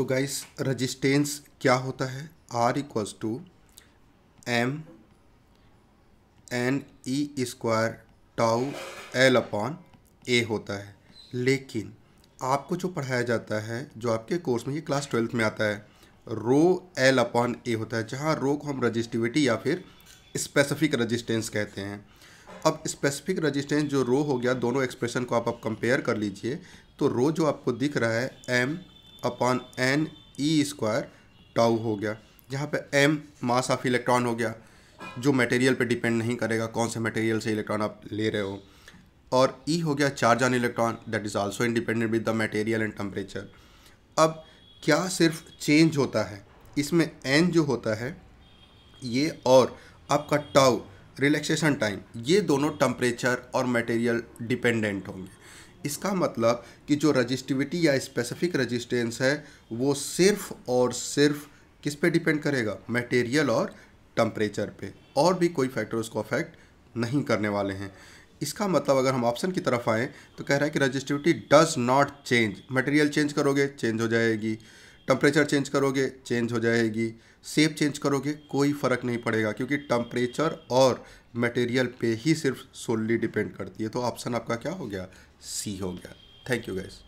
तो guys resistance क्या होता है? R equals to M N E square tau L upon A होता है। लेकिन आपको जो पढ़ाया जाता है, जो आपके कोर्स में ये क्लास ट्वेल्थ में आता है रो एल अपॉन ए होता है, जहाँ रो को हम रजिस्टिविटी या फिर स्पेसिफिक रजिस्टेंस कहते हैं। अब स्पेसिफिक रजिस्टेंस जो रो हो गया, दोनों एक्सप्रेशन को आप अब कंपेयर कर लीजिए तो रो जो आपको दिख रहा है M upon N E square tau हो गया। जहाँ पे एम मास ऑफ़ इलेक्ट्रॉन हो गया, जो मटेरियल पे डिपेंड नहीं करेगा कौन से मटेरियल से इलेक्ट्रॉन आप ले रहे हो। और ई e हो गया charge on electron that is also independent with the material and temperature अब क्या सिर्फ़ चेंज होता है? इसमें एन जो होता है, ये और आपका टाउ रिलैक्सेशन टाइम ये दोनों टम्परेचर और मटेरियल डिपेंडेंट होंगे। इसका मतलब कि जो रजिस्टिविटी या स्पेसिफिक रजिस्टेंस है, वो सिर्फ़ और सिर्फ़ किस पे डिपेंड करेगा? मटेरियल और टम्परेचर पे। और भी कोई फैक्टर उसको अफेक्ट नहीं करने वाले हैं। इसका मतलब अगर हम ऑप्शन की तरफ़ आएँ तो कह रहा है कि resistivity does not change material change करोगे चेंज हो जाएगी। टम्परेचर चेंज करोगे चेंज हो जाएगी। सेप चेंज करोगे, कोई फ़र्क नहीं पड़ेगा, क्योंकि टम्परेचर और मटेरियल पे ही सिर्फ़ सोलली डिपेंड करती है। तो ऑप्शन आपका क्या हो गया? सी हो गया। Thank you gas